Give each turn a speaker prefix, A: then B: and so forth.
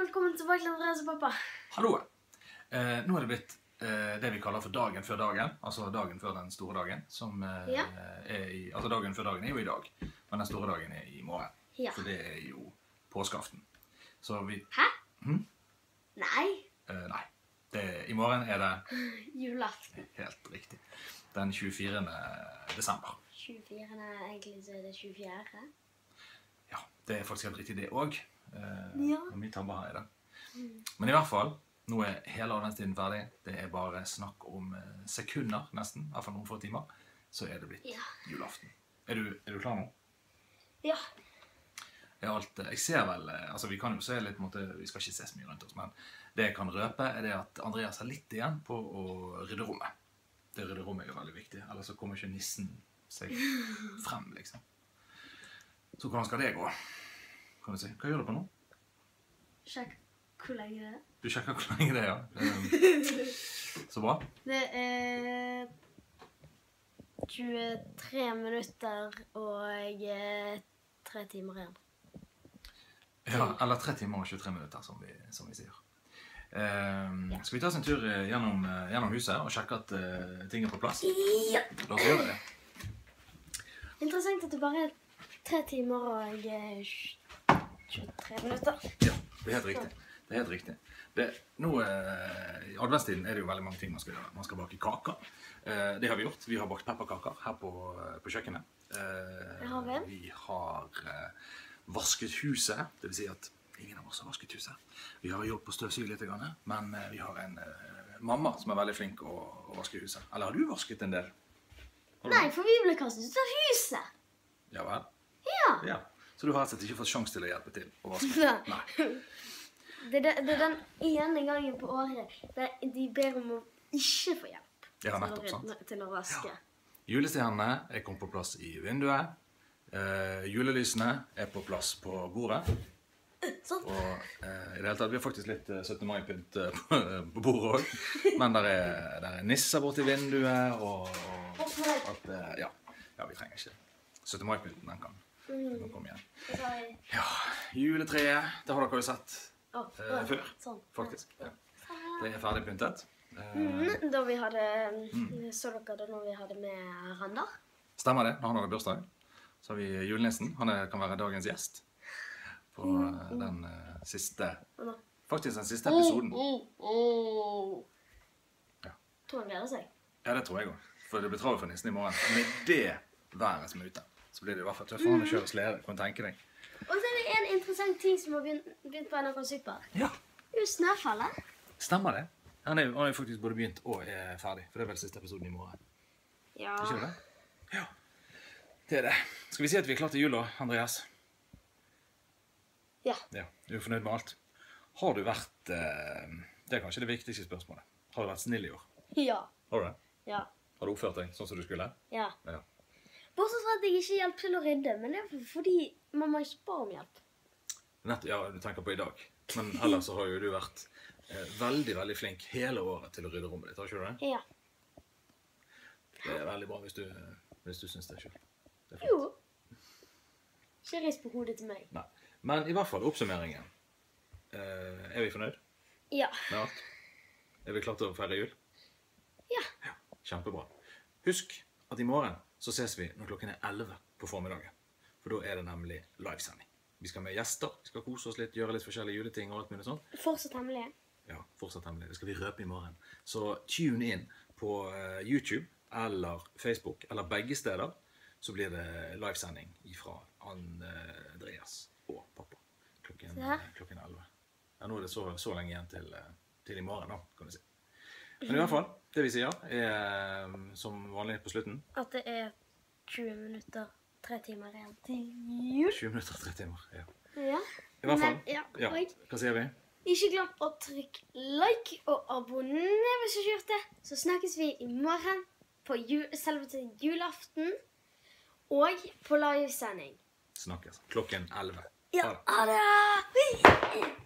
A: velkommen tilbake til Andreas og pappa.
B: Hallo. Eh, nå er det blitt eh, det vi kaller for dagen før dagen. Altså dagen før den store dagen. Som eh,
A: Ja.
B: er i, altså dagen før dagen er jo i dag, men den store dagen er i morgen.
A: Ja.
B: For det er jo påskeaften. Så vi
A: Hæ?
B: Hm?
A: Nei.
B: eh, Nei. Det, I morgen er det
A: Julaften.
B: helt riktig. Den 24. desember.
A: 24. Egentlig så er det 24.
B: Ja, det er faktisk helt riktig, det òg. Eh,
A: Ja.
B: Mye tabber her i det. Men i hvert fall, nå er hele adventstiden ferdig. Det er bare snakk om eh, sekunder, nesten. Iallfall noen få timer. Så er det blitt
A: Ja.
B: julaften. Er du, er du klar nå?
A: Ja.
B: Er alt, eh, jeg ser vel eh, altså Vi kan jo se litt, måte, vi skal ikke se så mye rundt oss, men det jeg kan røpe, er det at Andreas har litt igjen på å rydde rommet. Det rydde rommet er jo veldig viktig, ellers så kommer ikke nissen seg frem, liksom. Så hvordan skal det gå? Kan du si. Hva gjør du på nå?
A: Sjekk hvor lenge det er.
B: Du sjekker hvor lenge det er, ja. Eh, Så bra.
A: Det er 23 minutter og 3 timer igjen.
B: Ja, eller 3 timer og 23 minutter, som vi, som vi sier. Um,
A: Ja.
B: Skal vi ta oss en tur eh, gjennom, eh, gjennom huset og sjekke at uh, ting er på plass?
A: Ja.
B: La oss gjøre det.
A: Interessant at det bare tre timer og eh, 23 minutter.
B: Ja, det er helt riktig. Det er helt riktig. Det, nå, eh, I adventstiden er det jo veldig mange ting man skal gjøre. Man skal bake kaker. Eh, det har vi gjort. Vi har bakt pepperkaker her på, eh, på kjøkkenet. Eh,
A: har vi.
B: Vi har eh, vasket huset. Det vil si at ingen av oss har vasket huset. Vi har jobbet på å støvsuge litt, men eh, vi har en eh, mamma som er veldig flink å, å vaske huset. Eller har du vasket en del?
A: Nei, for vi ble kastet ut av huset.
B: Ja vel?
A: Ja.
B: Ja. Så du har rett og slett ikke fått sjanse til å hjelpe til å vaske?
A: Nei.
B: Nei.
A: Det, det, det er den ene gangen på året der de ber om å ikke få hjelp
B: Ja,
A: til,
B: nettopp,
A: å,
B: sant.
A: til å vaske.
B: Julestjernene er kommet på plass i vinduet. Eh, julelysene er på plass på bordet.
A: Sånn.
B: Og eh, i det hele tatt, vi har faktisk litt eh, 17. mai-pynt eh, på, på bordet òg. Men der er, der er nisser borti vinduet og, og alt det Ja. ja, vi trenger ikke 17. mai-pynten. Den kan, den kan komme igjen. Ja, juletreet. Det har dere jo sett eh, før,
A: Sånn.
B: faktisk. Ja. Det er ferdig pyntet. Eh,
A: Mm, Da vi hadde
B: Mm.
A: Så dere det når vi hadde med Randar?
B: Stemmer det. Når han hadde bursdag, så har vi julenissen. Han er, kan være dagens gjest på mm. den uh, siste Faktisk den siste episoden.
A: Mm, mm.
B: Ja.
A: Tror han gleder seg.
B: Ja, det tror jeg òg. For det blir travelt for nissen i morgen. Med det været som er ute, så blir det i hvert fall tøft for han å kjøre slede. Kan du tenke deg?
A: Og så er det en interessant ting som har begynt, begynt på NRK Super.
B: Ja.
A: Det er jo Snøfallet.
B: Stemmer det. Han er, han er faktisk både begynt og er ferdig. For det er vel siste episoden i morgen.
A: Ja.
B: Ikke det? Ja. Det er det. Skal vi si at vi er klare til jul da, Andreas?
A: ja.
B: Ja. Du er fornøyd med alt? Har du vært eh, Det er kanskje det viktigste spørsmålet. Har du vært snill i år?
A: Ja.
B: Har du det?
A: Ja.
B: Har du oppført deg sånn som du skulle?
A: ja.
B: Ja.
A: Bortsett fra at jeg ikke hjelper til å rydde, men det er fordi mamma ikke ba om hjelp.
B: Nett, ja, du tenker på i dag. Men ellers så har jo du vært eh, veldig veldig flink hele året til å rydde rommet ditt. har ikke du det?
A: Ja.
B: Det er veldig bra hvis du, hvis du syns det sjøl.
A: Jo. Ikke rist på hodet til meg.
B: Nei. Men i hvert fall oppsummeringen. Eh, er vi fornøyd
A: Ja.
B: med alt? Er vi klare til å feire jul?
A: Ja. Ja.
B: Kjempebra. Husk at i morgen så ses vi når klokken er 11 på formiddagen. For da er det nemlig livesending. Vi skal med gjester, vi skal kose oss litt, gjøre litt forskjellige juleting og alt mulig sånt.
A: Fortsatt hemmelige.
B: Ja, fortsatt hemmelig. Det skal vi røpe i morgen. Så tune inn på eh, YouTube eller Facebook eller begge steder. Så blir det livesending fra Andreas og pappa klokken, eh, klokken 11. Ja, nå er det så, så lenge igjen til, eh, til i morgen, da, kan du si. Men i hvert fall, det vi sier, er eh, som vanlig på slutten
A: At det er 20 minutter, 3 timer igjen til jul.
B: 20 minutter, 3 timer. Ja.
A: Ja.
B: I hvert fall.
A: Men, ja,
B: Ja. Hva sier vi?
A: ikke glem å trykke like og abonner hvis du ikke har gjort det. Så snakkes vi i morgen på jul, selve til julaften og på livesending.
B: Snakkes. Klokken 11.
A: Ja,
B: Ha det.
A: ha det!